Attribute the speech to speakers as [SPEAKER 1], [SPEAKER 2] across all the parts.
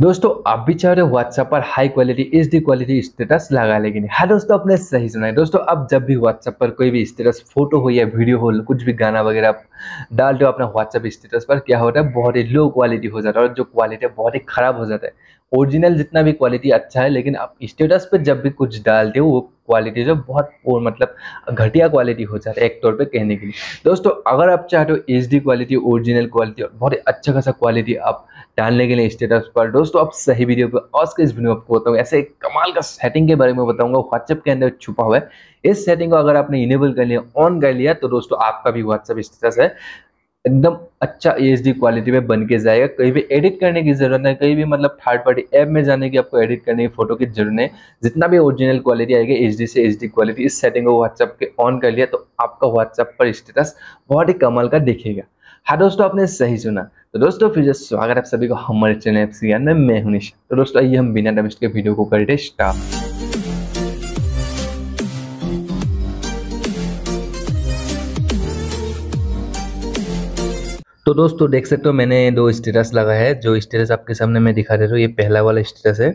[SPEAKER 1] दोस्तों, आप भी चाह रहे हो व्हाट्सएप पर high quality H D quality status लगा लेकिन हाँ दोस्तों अपने सही सुना दोस्तों, आप जब भी व्हाट्सएप पर कोई भी स्टेटस फ़ोटो हो या वीडियो हो, कुछ भी गाना वगैरह आप डालते हो, अपना व्हाट्सएप स्टेटस पर, क्या होता है, बहुत ही लो क्वालिटी हो जाता है और जो क्वालिटी है, बहुत ही खराब हो जाता है। ओरिजिनल जितना भी क्वालिटी अच्छा है, लेकिन आप स्टेटस पे जब भी कुछ डालते हो, वो क्वालिटी जो बहुत मतलब घटिया क्वालिटी हो जाता है एक तौर पे कहने के लिए। दोस्तों, अगर आप चाहते हो H D quality original quality और बहुत अच्छा खासा क्वालिटी आप डालने के लिए स्टेटस पर, दोस्तों, आप सही वीडियो पर आज के इस वीडियो में आपको बताऊँ ऐसे एक कमाल का सेटिंग के बारे में बताऊँगा व्हाट्सएप के अंदर छुपा हुआ है। इस सेटिंग को अगर आपने इनेबल कर लिया ऑन कर लिया तो दोस्तों, आपका भी व्हाट्सएप स्टेटस है। एकदम अच्छा एच डी क्वालिटी में बन के जाएगा। कहीं भी एडिट करने की ज़रूरत नहीं, कहीं भी मतलब थर्ड पार्टी ऐप में जाने की आपको एडिट करने की फ़ोटो की ज़रूरत नहीं। जितना भी ओरिजिनल क्वालिटी आएगी एच से एच डी क्वालिटी इस सेटिंग को व्हाट्सएप के ऑन कर लिया तो आपका व्हाट्सएप पर स्टेटस बहुत ही कमाल का दिखेगा। हाँ दोस्तों, आपने सही सुना। तो दोस्तों, फिर से स्वागत आप सभी को हमारे चैनल में। मैं हूँ निशा। तो दोस्तों, आइए हम बिना डमिस्ट के वीडियो को करते स्टार्ट तो दोस्तों, देख सकते हो मैंने दो स्टेटस लगा है। जो स्टेटस आपके सामने मैं दिखा दे रहा हूँ, ये पहला वाला स्टेटस है।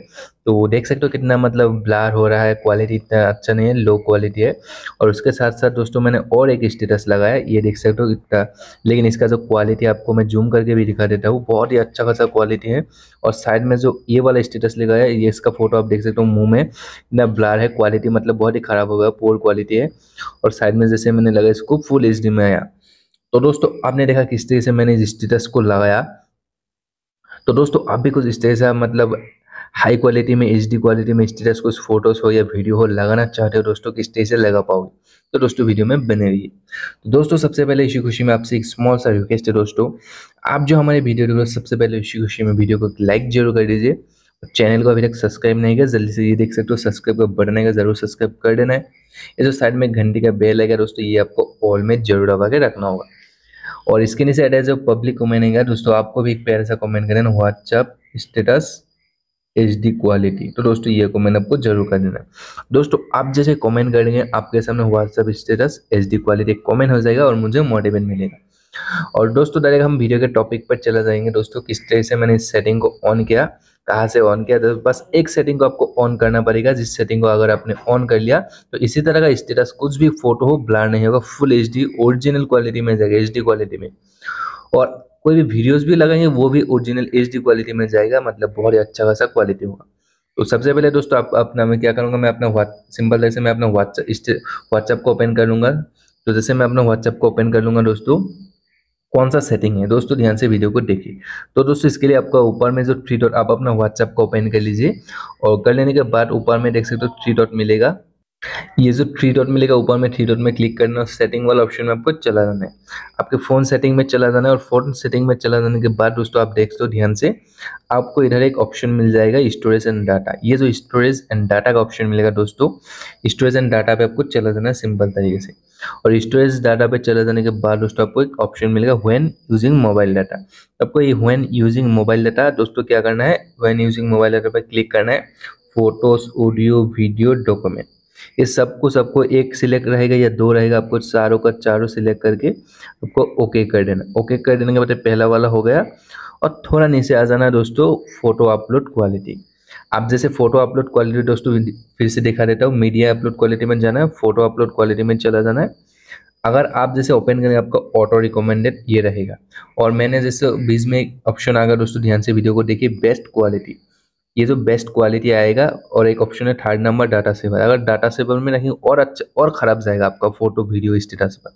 [SPEAKER 1] तो देख सकते हो कितना मतलब ब्लार हो रहा है क्वालिटी इतना अच्छा नहीं है लो क्वालिटी है। और उसके साथ साथ दोस्तों, मैंने और एक स्टेटस लगाया ये देख सकते हो कितना लेकिन इसका जो क्वालिटी आपको मैं जूम करके भी दिखा देता हूँ, बहुत ही अच्छा खासा क्वालिटी है। और साइड में जो ये वाला स्टेटस लगाया है, ये इसका फ़ोटो आप देख सकते हो मुँह में। इतना ब्लार है क्वालिटी मतलब बहुत ही ख़राब हो गया पोर क्वालिटी है। और साइड में जैसे मैंने लगा, इसको फुल एचडी में आया। तो दोस्तों, आपने देखा किस तरीके से मैंने इस स्टेटस को लगाया। तो दोस्तों, आप भी कुछ इस तरह से मतलब हाई क्वालिटी में एचडी क्वालिटी में स्टेटस कुछ फ़ोटोज़ हो या वीडियो हो लगाना चाहते हो दोस्तों, किस तरह से लगा पाओगे? तो दोस्तों वीडियो में बने रहिए। तो दोस्तों, सबसे पहले इसी खुशी में आपसे एक स्मॉल सा रिक्वेस्ट है दोस्तों। आप जो हमारे वीडियो देखो, सबसे पहले इसी खुशी में वीडियो को लाइक ज़रूर कर दीजिए। चैनल को अभी तक सब्सक्राइब नहीं किया, जल्दी से ये देख सकते हो सब्सक्राइब का बटन है, ज़रूर सब्सक्राइब कर देना है। ये जो साइड में घंटी का बेल है दोस्तों, ये आपको ऑल में ज़रूर दबा के रखना होगा। और इसके नीचे एड जो पब्लिक कमेंट है दोस्तों, आपको भी एक प्यारा सा कमेंट करें WhatsApp status H D quality तो दोस्तों, ये कमेंट आपको ज़रूर कर देना। दोस्तों, आप जैसे कमेंट करेंगे, आपके सामने WhatsApp status H D quality comment हो जाएगा और मुझे मोटिवेट मिलेगा। और दोस्तों, डायरेक्ट हम वीडियो के टॉपिक पर चला जाएँगे। दोस्तों, किस तरह से मैंने इस सेटिंग को ऑन किया कहाँ से ऑन किया? तो बस एक सेटिंग को आपको ऑन करना पड़ेगा। जिस सेटिंग को अगर आपने ऑन कर लिया तो इसी तरह का स्टेटस कुछ भी फ़ोटो हो ब्लर नहीं होगा। Full H D original quality में जाएगा एच डी क्वालिटी में। और कोई भी वीडियोस भी लगाएँगे, वो भी ओरिजिनल एच डी क्वालिटी में जाएगा। मतलब बहुत ही अच्छा खासा क्वालिटी होगा। तो सबसे पहले दोस्तों, आप अपना मैं क्या करूँगा? मैं अपना सिंपल जैसे मैं अपना व्हाट्सएप व्हाट्सएप को ओपन कर लूँगा। तो जैसे मैं अपना व्हाट्सएप को ओपन कर लूँगा दोस्तों कौन सा सेटिंग है? दोस्तों, ध्यान से वीडियो को देखिए। तो दोस्तों, इसके लिए आपका ऊपर में जो थ्री डॉट आप अपना व्हाट्सएप को ओपन कर लीजिए और कर लेने के बाद ऊपर में देख सकते हो थ्री डॉट मिलेगा। ये जो थ्री डॉट मिलेगा ऊपर में थ्री डॉट में क्लिक करना है सेटिंग वाला ऑप्शन में आपको चला जाना है। आपके फ़ोन सेटिंग में चला जाना है और फ़ोन सेटिंग में चला जाने के बाद दोस्तों आप देख दो ध्यान से, आपको इधर एक ऑप्शन मिल जाएगा स्टोरेज एंड डाटा ये जो स्टोरेज एंड डाटा का ऑप्शन मिलेगा दोस्तों स्टोरेज एंड डाटा पे आपको चला जाना है सिंपल तरीके से। और स्टोरेज डाटा पे चले जाने के बाद दोस्तों आपको एक ऑप्शन मिलेगा व्हेन यूजिंग मोबाइल डाटा आपको ये व्हेन यूजिंग मोबाइल डाटा दोस्तों क्या करना है? व्हेन यूजिंग मोबाइल डाटा पे क्लिक करना है। फ़ोटोज़ ऑडियो वीडियो डॉक्यूमेंट ये सबको सबको एक सिलेक्ट रहेगा या दो रहेगा, आपको चारों का चारों सिलेक्ट करके आपको ओके कर देना। ओके कर देने के बाद पहला वाला हो गया। और थोड़ा नीचे आ जाना दोस्तों फ़ोटो अपलोड क्वालिटी आप जैसे फ़ोटो अपलोड क्वालिटी दोस्तों, फिर से दिखा देता हूँ मीडिया अपलोड क्वालिटी में जाना है फ़ोटो अपलोड क्वालिटी में चला जाना है। अगर आप जैसे ओपन करेंगे, आपका ऑटो रिकमेंडेड ये रहेगा। और मैंने जैसे बीच में एक ऑप्शन आ गया दोस्तों, ध्यान से वीडियो को देखिए बेस्ट क्वालिटी ये जो बेस्ट क्वालिटी आएगा और एक ऑप्शन है थर्ड नंबर डाटा सेवर अगर डाटा सेवर में रखेंगे और अच्छा और ख़राब जाएगा आपका फ़ोटो वीडियो स्टेटस पर।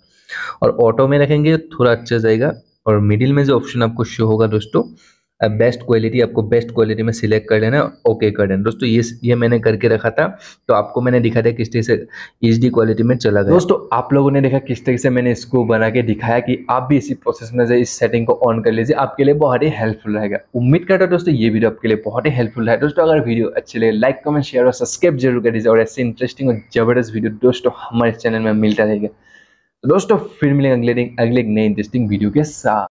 [SPEAKER 1] और ऑटो में रखेंगे थोड़ा अच्छा जाएगा। और मिडिल में जो ऑप्शन आपको शो होगा दोस्तों बेस्ट क्वालिटी आपको बेस्ट क्वालिटी में सिलेक्ट कर लेना ओके कर देना। दोस्तों, ये ये मैंने करके रखा था तो आपको मैंने दिखा दिया किस तरह से एचडी क्वालिटी में चला गया। दोस्तों, आप लोगों ने देखा किस तरीके से मैंने इसको बना के दिखाया कि आप भी इसी प्रोसेस में इस सेटिंग को ऑन कर लीजिए, आपके लिए बहुत ही हेल्पफुल रहेगा। उम्मीद करता हूँ दोस्तों, ये वीडियो आपके लिए बहुत ही हेल्पफुल है। दोस्तों, अगर वीडियो अच्छे लगे लाइक कमेंट शेयर और सब्सक्राइब ज़रूर कर दीजिए और ऐसे इंटरेस्टिंग और ज़बरदस्त वीडियो दोस्तों हमारे चैनल में मिलता रहेगा। दोस्तों, फिर मिलेंगे अगले दिन, अगले नए इंटरेस्टिंग वीडियो के साथ।